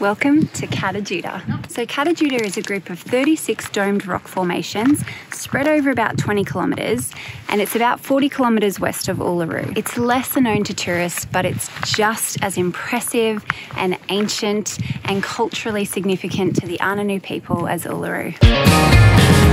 Welcome to Kata Tjuta. So Kata Tjuta is a group of 36 domed rock formations spread over about 20 kilometres and it's about 40 kilometres west of Uluru. It's lesser known to tourists but it's just as impressive and ancient and culturally significant to the Anangu people as Uluru.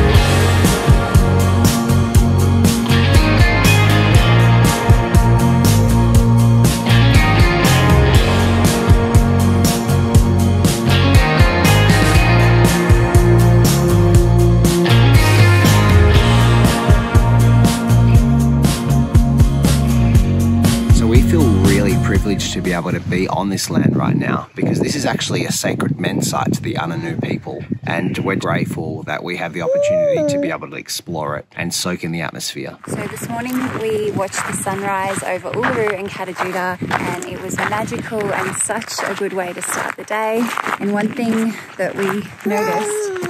Privileged to be able to be on this land right now because this is actually a sacred men's site to the Anangu people. And we're grateful that we have the opportunity to be able to explore it and soak in the atmosphere. So this morning we watched the sunrise over Uluru and Kata Tjuta and it was magical and such a good way to start the day. And one thing that we noticed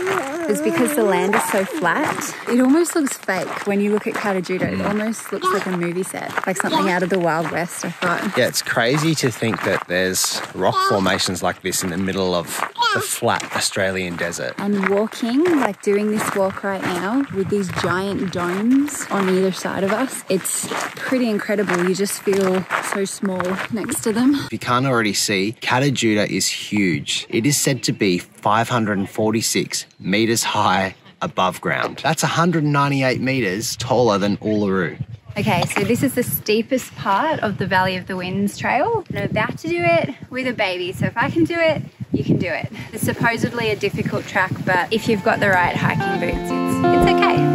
is because the land is so flat, it almost looks fake. When you look at Kata Tjuta, it mm. almost looks like a movie set, like something out of the Wild West, I thought. Yeah, it's crazy to think that there's rock formations like this in the middle of the flat Australian desert. And walking, like doing this walk right now with these giant domes on either side of us, it's pretty incredible. You just feel so small next to them. If you can't already see, Kata Tjuta is huge. It is said to be 546 meters high above ground. That's 198 meters taller than Uluru. Okay, so this is the steepest part of the Valley of the Winds trail. And I'm about to do it with a baby, so if I can do it, you can do it. It's supposedly a difficult track, but if you've got the right hiking boots, it's, it's okay.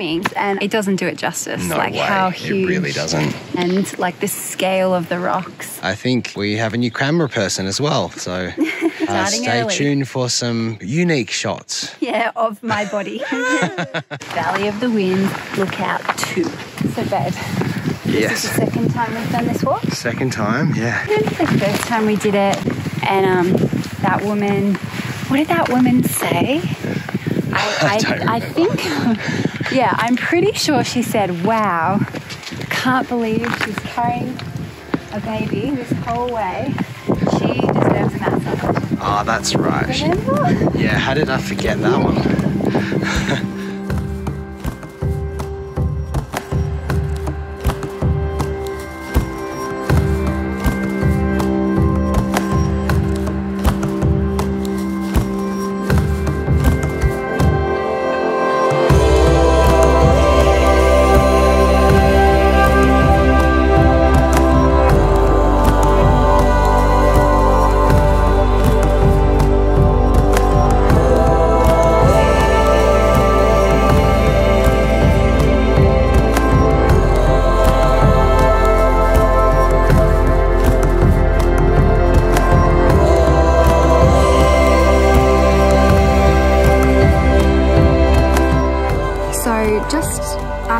And it doesn't do it justice. No like way. how huge. It really doesn't. And like the scale of the rocks. I think we have a new camera person as well. So uh, stay early. tuned for some unique shots. Yeah, of my body. Valley of the Wind, lookout two. So babe. Yes. This is the second time we've done this walk. Second time, yeah. It's the first time we did it, and um, that woman. What did that woman say? I, I, I, think, yeah, I'm pretty sure she said, wow, can't believe she's carrying a baby this whole way. She deserves a massage. Oh, that's right. Remember? Yeah, how did I forget that one?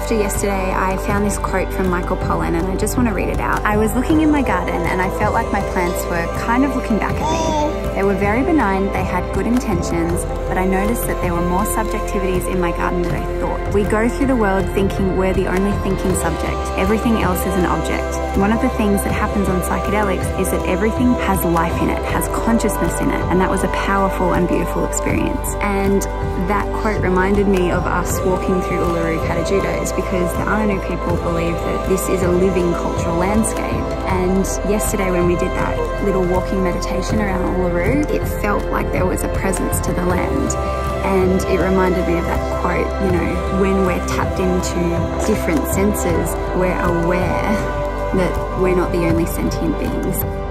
after yesterday, I found this quote from Michael Pollan and I just want to read it out. I was looking in my garden and I felt like my plants were kind of looking back at me. They were very benign, they had good intentions, but I noticed that there were more subjectivities in my garden than I thought. We go through the world thinking we're the only thinking subject. Everything else is an object. One of the things that happens on psychedelics is that everything has life in it, has consciousness in it, and that was a powerful and beautiful experience. And that quote reminded me of us walking through Uluru Kata Tjuta because the Anangu people believe that this is a living cultural landscape. And yesterday when we did that little walking meditation around Uluru, it felt like there was a presence to the land. And it reminded me of that quote, you know, when we're tapped into different senses, we're aware that we're not the only sentient beings.